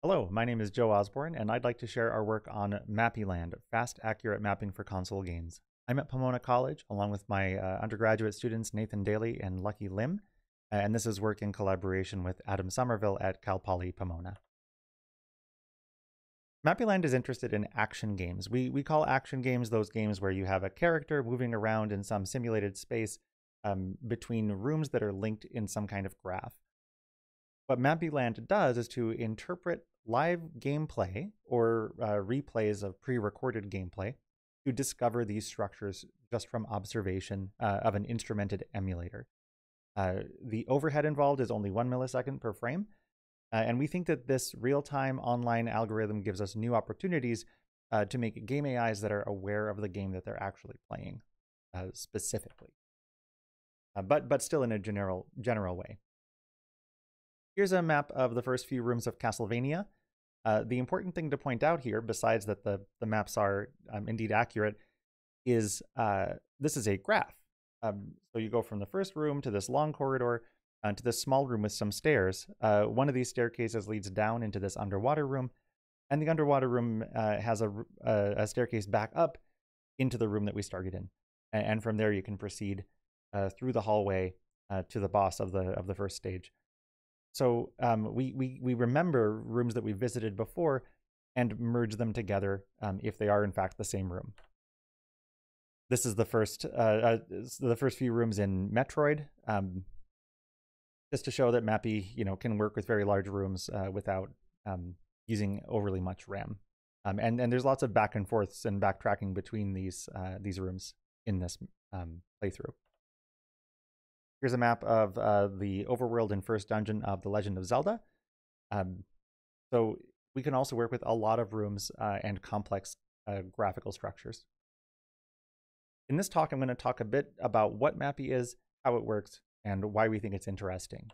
Hello, my name is Joe Osborn, and I'd like to share our work on Mappyland, fast, accurate mapping for console games. I'm at Pomona College, along with my uh, undergraduate students Nathan Daly and Lucky Lim, and this is work in collaboration with Adam Summerville at Cal Poly Pomona. Mappyland is interested in action games. We, we call action games those games where you have a character moving around in some simulated space um, between rooms that are linked in some kind of graph. What Mappyland does is to interpret live gameplay or uh, replays of pre-recorded gameplay to discover these structures just from observation uh, of an instrumented emulator. Uh, the overhead involved is only one millisecond per frame, uh, and we think that this real-time online algorithm gives us new opportunities uh, to make game AIs that are aware of the game that they're actually playing uh, specifically, but but still in a general general way. Here's a map of the first few rooms of Castlevania. Uh, the important thing to point out here, besides that the, the maps are um, indeed accurate, is uh, this is a graph. Um, so you go from the first room to this long corridor uh, to this small room with some stairs. Uh, one of these staircases leads down into this underwater room, and the underwater room uh, has a, a, staircase back up into the room that we started in. And, from there, you can proceed uh, through the hallway to the boss of the of the first stage. So um, we, we, we remember rooms that we visited before and merge them together um, if they are in fact the same room. This is the first uh, uh, the first few rooms in Metroid, um, just to show that Mappy you know can work with very large rooms uh, without um, using overly much RAM. Um, and and there's lots of back and forths and backtracking between these uh, these rooms in this um, playthrough. Here's a map of uh, the overworld and first dungeon of The Legend of Zelda. Um, so we can also work with a lot of rooms uh, and complex uh, graphical structures. In this talk, I'm going to talk a bit about what Mappy is, how it works, and why we think it's interesting.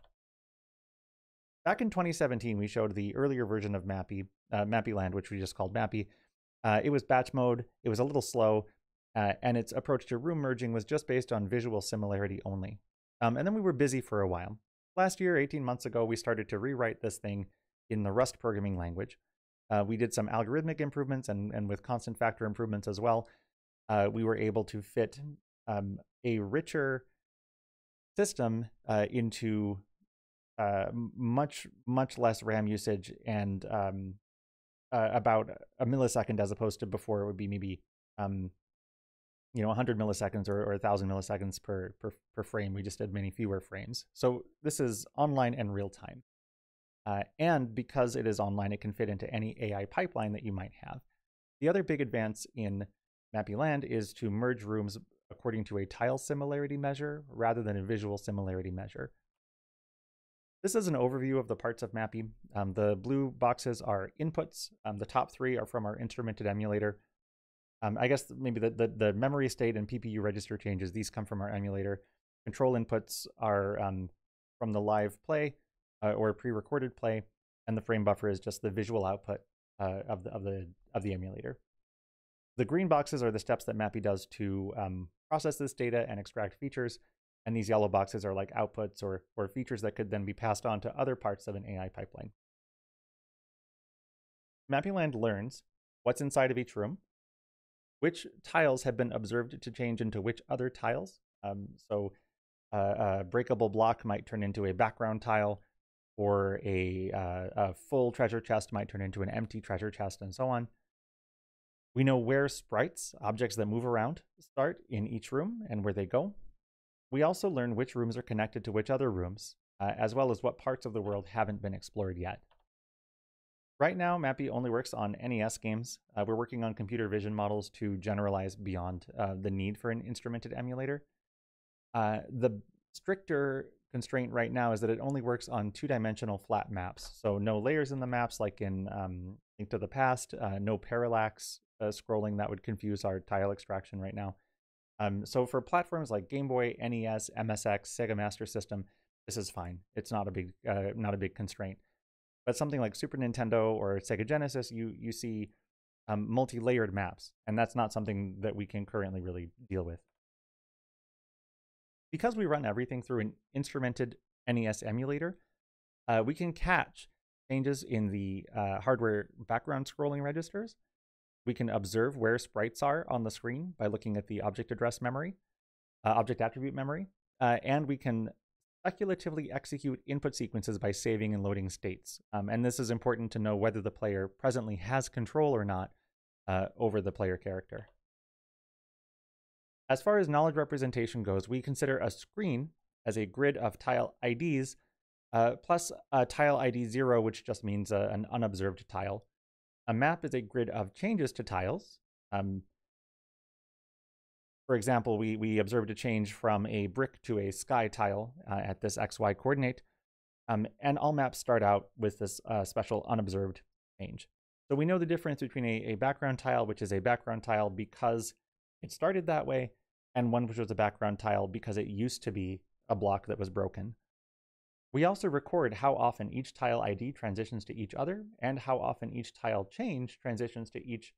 Back in 2017, we showed the earlier version of Mappy, uh, Mappyland, which we just called Mappy. Uh, it was batch mode, it was a little slow, uh, and its approach to room merging was just based on visual similarity only. Um, and then we were busy for a while. Last year, 18 months ago, we started to rewrite this thing in the Rust programming language. Uh, we did some algorithmic improvements and, and with constant factor improvements as well. Uh, we were able to fit um, a richer system uh, into uh, much, much less RAM usage and um, about a millisecond as opposed to before it would be maybe um, you know 100 milliseconds or, or 1000 milliseconds per, per per frame we just did many fewer frames so this is online and real time uh, and because it is online it can fit into any ai pipeline that you might have the other big advance in mappyland is to merge rooms according to a tile similarity measure rather than a visual similarity measure this is an overview of the parts of Mappy. Um, the blue boxes are inputs. Um, the top three are from our instrumented emulator. Um, I guess maybe the, the, the, memory state and PPU register changes, these come from our emulator. Control inputs are um, from the live play uh, or pre-recorded play, and the frame buffer is just the visual output uh, of, the, of, the, of the emulator. The green boxes are the steps that Mappy does to um, process this data and extract features, and these yellow boxes are like outputs or, or features that could then be passed on to other parts of an AI pipeline. Mappyland learns what's inside of each room, which tiles have been observed to change into which other tiles. Um, so uh, a breakable block might turn into a background tile, or a, uh, a full treasure chest might turn into an empty treasure chest, and so on. We know where sprites, objects that move around, start in each room and where they go. We also learn which rooms are connected to which other rooms, uh, as well as what parts of the world haven't been explored yet. Right now, Mappy only works on NES games. Uh, we're working on computer vision models to generalize beyond uh, the need for an instrumented emulator. Uh, the stricter constraint right now is that it only works on two-dimensional flat maps. So no layers in the maps like in um, Link to the Past, uh, no parallax uh, scrolling that would confuse our tile extraction right now. Um, so for platforms like Game Boy, NES, MSX, Sega Master System, this is fine. It's not a big, uh, not a big constraint. But something like Super Nintendo or Sega Genesis, you you see um, multi-layered maps, and that's not something that we can currently really deal with. Because we run everything through an instrumented NES emulator, uh, we can catch changes in the uh, hardware background scrolling registers. We can observe where sprites are on the screen by looking at the object address memory, uh, object attribute memory, uh, and we can speculatively execute input sequences by saving and loading states. Um, and this is important to know whether the player presently has control or not uh, over the player character. As far as knowledge representation goes, we consider a screen as a grid of tile IDs uh, plus a tile ID 0, which just means uh, an unobserved tile. A map is a grid of changes to tiles. Um, for example, we, we observed a change from a brick to a sky tile uh, at this XY coordinate. Um, and all maps start out with this uh, special unobserved change. So we know the difference between a, a background tile, which is a background tile because it started that way, and one which was a background tile because it used to be a block that was broken. We also record how often each tile ID transitions to each other and how often each tile change transitions to each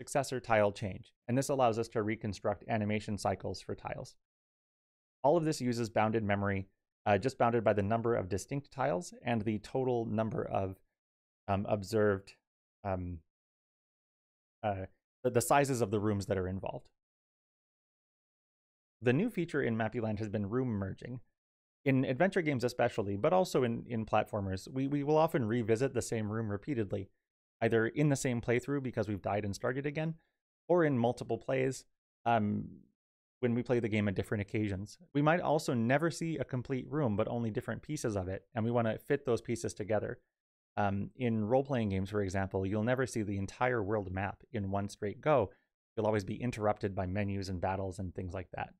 successor tile change. And this allows us to reconstruct animation cycles for tiles. All of this uses bounded memory, uh, just bounded by the number of distinct tiles and the total number of um, observed, um, uh, the, the sizes of the rooms that are involved. The new feature in Mappyland has been room merging. In adventure games especially, but also in, in platformers, we, we will often revisit the same room repeatedly, either in the same playthrough because we've died and started again, or in multiple plays um, when we play the game at different occasions. We might also never see a complete room, but only different pieces of it, and we want to fit those pieces together. Um, in role playing games, for example, you'll never see the entire world map in one straight go. You'll always be interrupted by menus and battles and things like that.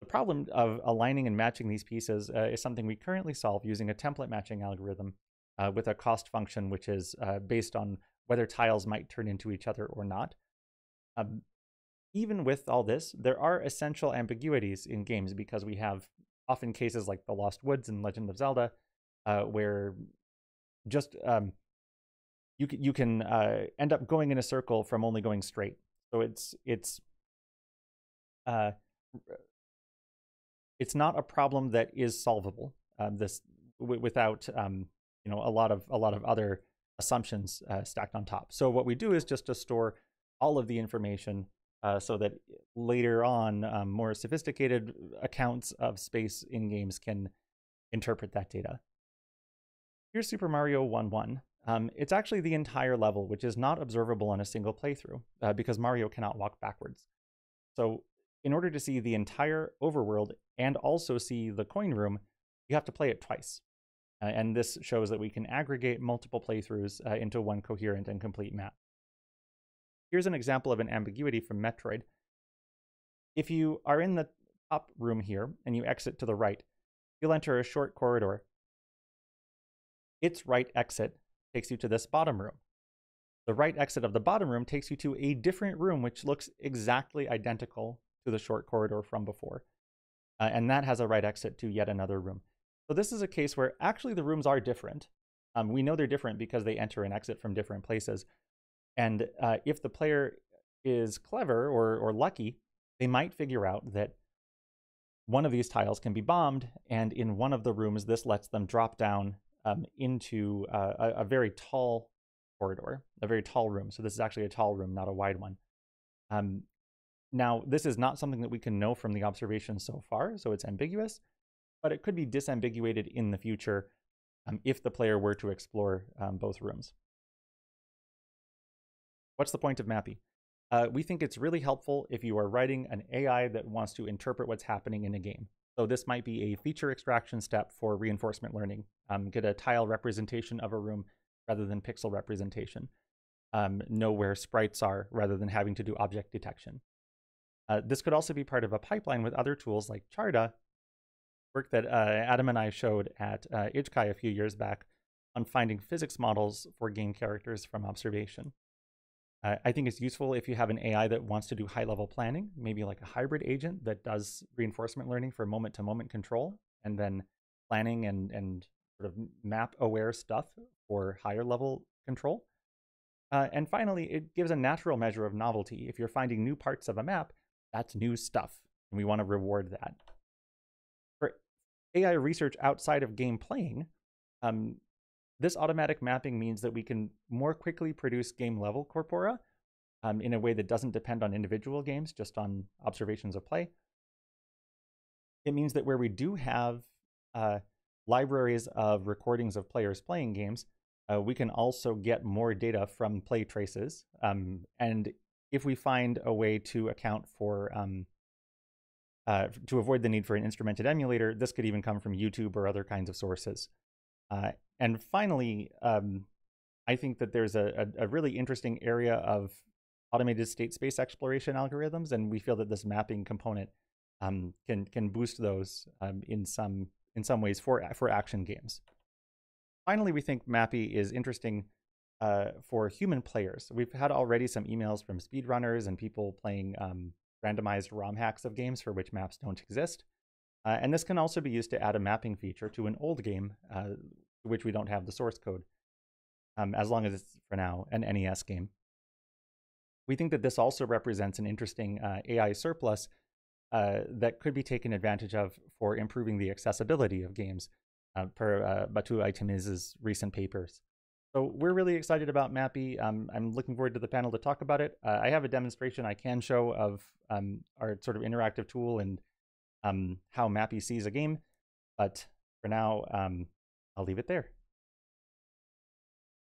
The problem of aligning and matching these pieces uh, is something we currently solve using a template matching algorithm uh, with a cost function which is uh, based on whether tiles might turn into each other or not. Um, even with all this, there are essential ambiguities in games because we have often cases like The Lost Woods and Legend of Zelda uh, where just um, you, can, you can uh, end up going in a circle from only going straight. So it's it's uh, it's not a problem that is solvable. Uh, this without um, you know a lot of a lot of other assumptions uh, stacked on top. So what we do is just to store all of the information uh, so that later on um, more sophisticated accounts of space in games can interpret that data. Here's Super Mario 1-1. Um, it's actually the entire level, which is not observable on a single playthrough uh, because Mario cannot walk backwards. So in order to see the entire overworld and also see the coin room, you have to play it twice. Uh, and this shows that we can aggregate multiple playthroughs uh, into one coherent and complete map. Here's an example of an ambiguity from Metroid. If you are in the top room here and you exit to the right, you'll enter a short corridor. Its right exit takes you to this bottom room. The right exit of the bottom room takes you to a different room which looks exactly identical to the short corridor from before. Uh, and that has a right exit to yet another room. So this is a case where actually the rooms are different. Um, we know they're different because they enter and exit from different places. And uh, if the player is clever or, or lucky, they might figure out that one of these tiles can be bombed, and in one of the rooms, this lets them drop down um, into uh, a, a, very tall corridor, a very tall room. So this is actually a tall room, not a wide one. Um, now, this is not something that we can know from the observations so far, so it's ambiguous, but it could be disambiguated in the future um, if the player were to explore um, both rooms. What's the point of Mappy? Uh, we think it's really helpful if you are writing an AI that wants to interpret what's happening in a game. So this might be a feature extraction step for reinforcement learning. Um, get a tile representation of a room rather than pixel representation. Um, know where sprites are rather than having to do object detection. Uh, this could also be part of a pipeline with other tools like Charda, work that uh, Adam and I showed at uh, IJCAI a few years back on finding physics models for game characters from observation. Uh, I think it's useful if you have an AI that wants to do high level planning, maybe like a hybrid agent that does reinforcement learning for moment to moment control, and then planning and, and sort of map aware stuff for higher level control. Uh, and finally, it gives a natural measure of novelty. If you're finding new parts of a map, that's new stuff, and we want to reward that. AI research outside of game playing, um, this automatic mapping means that we can more quickly produce game level corpora um, in a way that doesn't depend on individual games, just on observations of play. It means that where we do have uh, libraries of recordings of players playing games, uh, we can also get more data from play traces. Um, and if we find a way to account for, um, uh, to avoid the need for an instrumented emulator, this could even come from YouTube or other kinds of sources. Uh, and finally, um, I think that there's a, a, a, really interesting area of automated state space exploration algorithms, and we feel that this mapping component um, can can boost those um, in some in some ways for for action games. Finally, we think Mappy is interesting uh, for human players. We've had already some emails from speedrunners and people playing um, randomized ROM hacks of games for which maps don't exist. Uh, and this can also be used to add a mapping feature to an old game, uh, which we don't have the source code, um, as long as it's, for now, an NES game. We think that this also represents an interesting uh, AI surplus uh, that could be taken advantage of for improving the accessibility of games, uh, per uh, Batu Aytemiz's recent papers. So we're really excited about Mappy. Um, I'm looking forward to the panel to talk about it. Uh, I have a demonstration I can show of um, our sort of interactive tool and um, how Mappy sees a game, but for now, um, I'll leave it there.